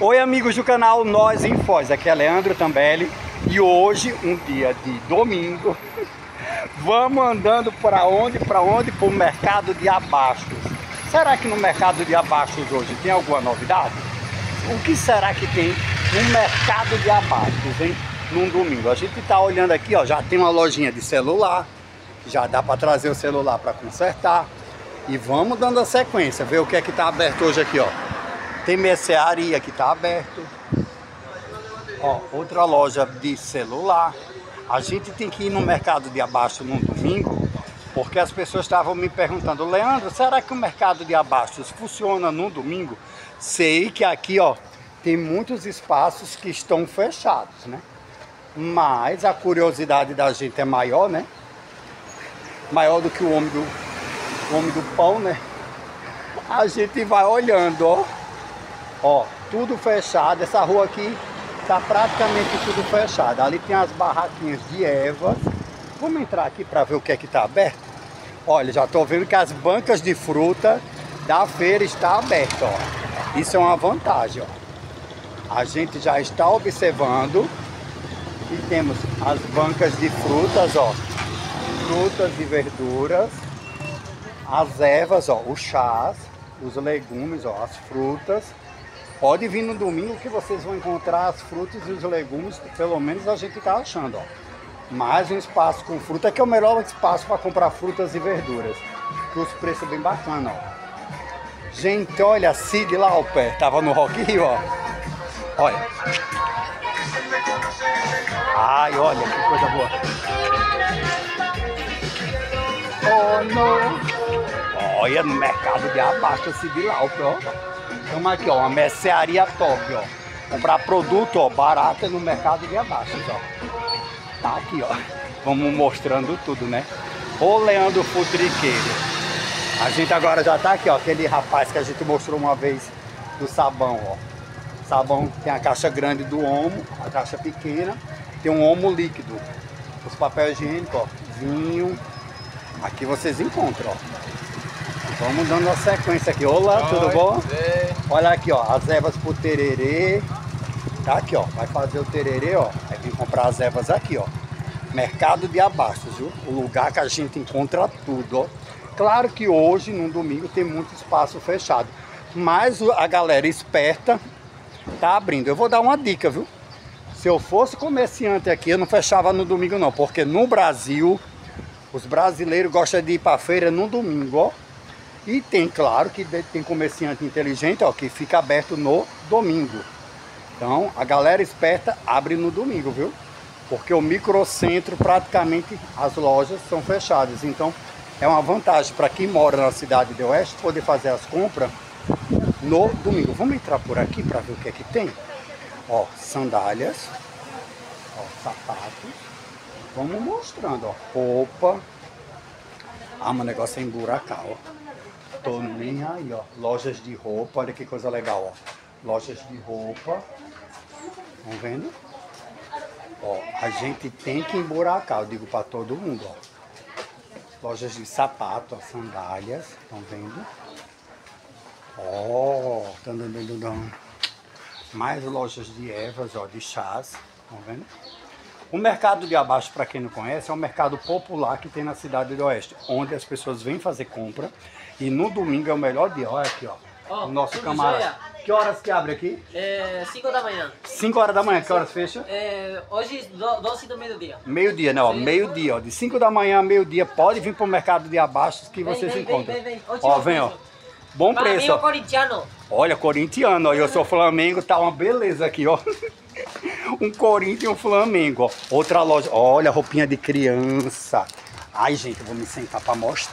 Oi amigos do canal Nós em Foz, aqui é Leandro Tambelli e hoje, um dia de domingo, vamos andando para onde? Para onde? Para o mercado de abastos. Será que no mercado de abastos hoje tem alguma novidade? O que será que tem no mercado de abastos, hein? Num domingo. A gente está olhando aqui, ó, já tem uma lojinha de celular, já dá para trazer o celular para consertar. E vamos dando a sequência, ver o que é que está aberto hoje aqui, ó. Tem mercearia que está aberto. Ó, outra loja de celular. A gente tem que ir no mercado de abaixo no domingo, porque as pessoas estavam me perguntando, Leandro, será que o mercado de abastos funciona no domingo? Sei que aqui, ó, tem muitos espaços que estão fechados, né? Mas a curiosidade da gente é maior, né? Maior do que o homem do, o homem do pão, né? A gente vai olhando, ó. Ó, tudo fechado. Essa rua aqui tá praticamente tudo fechado. Ali tem as barraquinhas de ervas. Vamos entrar aqui para ver o que é que tá aberto? Olha, já tô vendo que as bancas de fruta da feira está aberta, ó. Isso é uma vantagem, ó. A gente já está observando e temos as bancas de frutas, ó. Frutas e verduras. As ervas, ó, os chás, os legumes, ó, as frutas Pode vir no domingo que vocês vão encontrar as frutas e os legumes, pelo menos a gente está achando, ó. Mais um espaço com fruta, que é o melhor espaço para comprar frutas e verduras. Que os preços bem bacanas, ó. Gente, olha Cid lá tava no Rock Rio, ó. Olha. Ai, olha que coisa boa. Oh, não. Olha no mercado de abaixo, Cid Laupe, ó. Estamos aqui, ó, uma mercearia top, ó. Comprar produto, ó, barato no mercado de abaixo, ó. Tá aqui, ó. Vamos mostrando tudo, né? Ô Leandro Futriqueiro. A gente agora já tá aqui, ó. Aquele rapaz que a gente mostrou uma vez do sabão, ó. Sabão tem a caixa grande do Omo, a caixa pequena. Tem um Omo líquido. Os papéis higiênicos, ó. Vinho. Aqui vocês encontram, ó. Vamos dando a sequência aqui. Olá, Oi, tudo bom? Olha aqui, ó, as ervas pro tererê. Tá aqui, ó. Vai fazer o tererê, ó. Vai vir comprar as ervas aqui, ó. Mercado de Abastos, viu? O lugar que a gente encontra tudo, ó. Claro que hoje, no domingo, tem muito espaço fechado. Mas a galera esperta tá abrindo. Eu vou dar uma dica, viu? Se eu fosse comerciante aqui, eu não fechava no domingo não. Porque no Brasil, os brasileiros gostam de ir pra feira no domingo, ó. E tem, claro, que tem comerciante inteligente, ó, que fica aberto no domingo. Então, a galera esperta abre no domingo, viu? Porque o microcentro, praticamente, as lojas são fechadas. Então, é uma vantagem para quem mora na cidade de Oeste poder fazer as compras no domingo. Vamos entrar por aqui para ver o que é que tem. Ó, sandálias, ó, sapatos. Vamos mostrando, ó, roupa. Ah, mas o negócio é emburacar, ó nem aí, ó. Lojas de roupa, olha que coisa legal, ó. Lojas de roupa. Estão vendo? Ó, a gente tem que emburacar, eu digo para todo mundo, ó. Lojas de sapato, ó, sandálias, estão vendo? Ó, oh, mais lojas de ervas, ó, de chás, estão vendo? O mercado de abaixo, para quem não conhece, é um mercado popular que tem na cidade do Oeste, onde as pessoas vêm fazer compra e no domingo é o melhor dia. Olha aqui, ó. Oh, o nosso camarada. Que horas que abre aqui? É 5 da manhã. 5 horas da manhã, que horas fecha? É, hoje, 12 do meio-dia. Meio-dia, né? Meio-dia, ó. De 5 da manhã a meio-dia, pode vir pro mercado de abaixo que vem, vocês vem, encontram. Vem, vem, vem. Ó, vem, ó. Bom Para preço. Mim, ó. corintiano. Olha, corintiano, ó. E o seu Flamengo tá uma beleza aqui, ó. um Corinthians e um Flamengo, ó. Outra loja. Olha, roupinha de criança. Ai, gente, eu vou me sentar para mostrar.